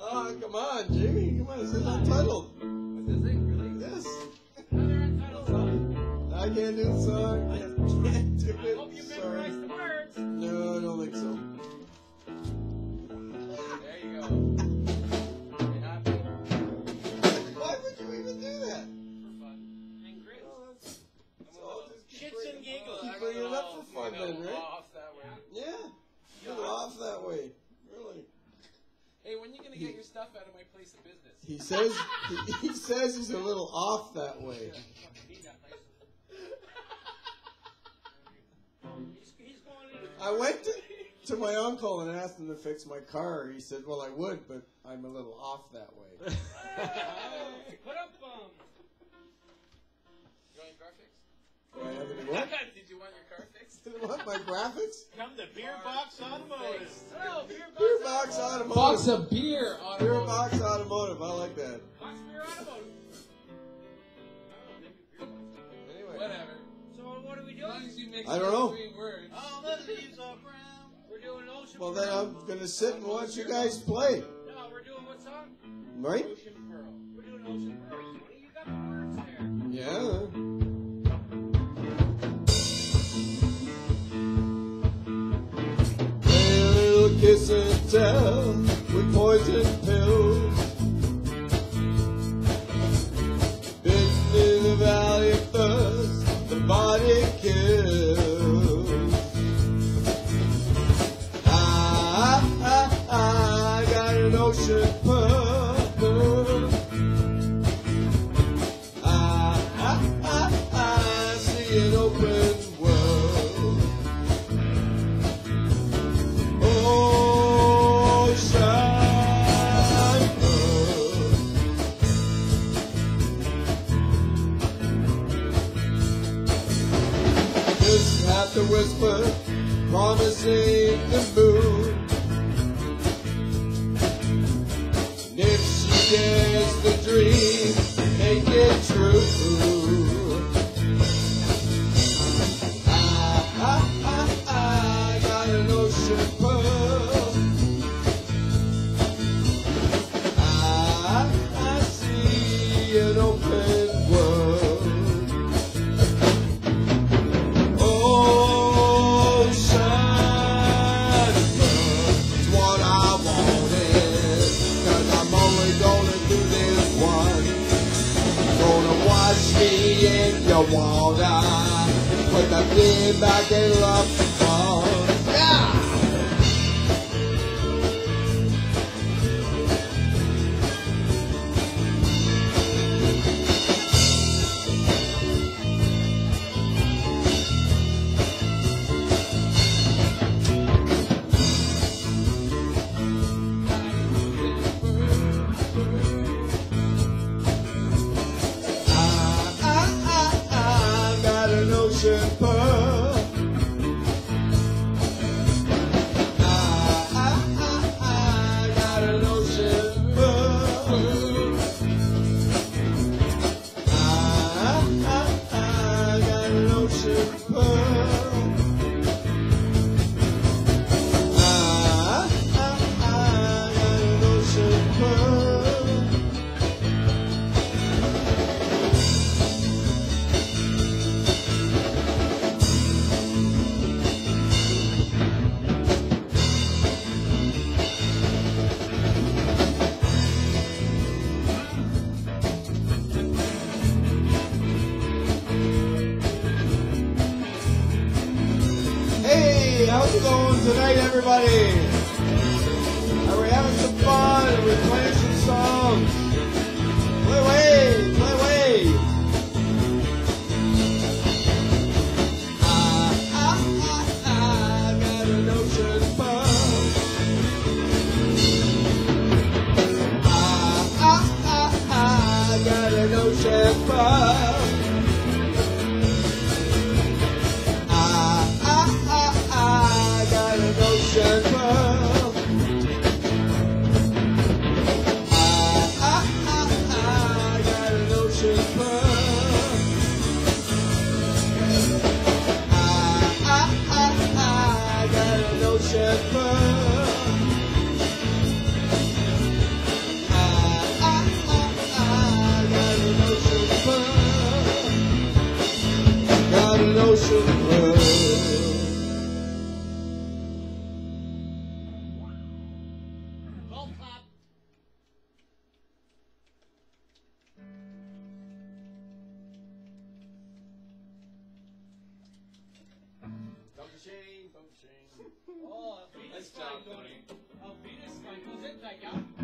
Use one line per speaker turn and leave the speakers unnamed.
Oh, come on, Jamie. Come on, this is untitled.
Is this it? Really?
Yes.
Another untitled song.
I can't do the song.
When you gonna get your stuff out of my place of business?
He says he, he says he's a little off that way.
Fucking need that place. He's, he's going in.
I went to, to my uncle and asked him to fix my car. He said, "Well, I would, but I'm a little off that way."
Put up, um. You want your
what?
Did you want your car fixed?
what? My graphics?
Come to Beer Box Automotive.
Hello, beer box.
Beer box automotive.
Box of beer. Automotive.
Beer box automotive. I like that.
Box beer automotive.
Anyway,
Whatever. So what are we doing? As long as you mix
I don't know.
three words.
Oh, all the leaves are brown.
We're doing Ocean
well then I'm gonna sit and watch you guys play,
No, we're doing what song?
right?
Ocean Pearl. We're doing Ocean Pearl. Tony. You got the words there.
Yeah. Kiss and tell with poison pills. Bitten in the valley of thirst, the body kills. I, I, I got an ocean To whisper, promising the moon. And if she dares the dream, make it true. I, I, I, I got an ocean your water. Put the thing back in love. Going tonight, everybody? Are we having some fun? Are we playing some songs? Play away, play away. I, I, I, I got an ocean pearl. I, I, I, I got an ocean pearl.
Golf clap.
Dr. Shane, Dr. Shane.
Oh, Venus
Nice job, Tony.
Oh, Venus flying goes in that, yeah.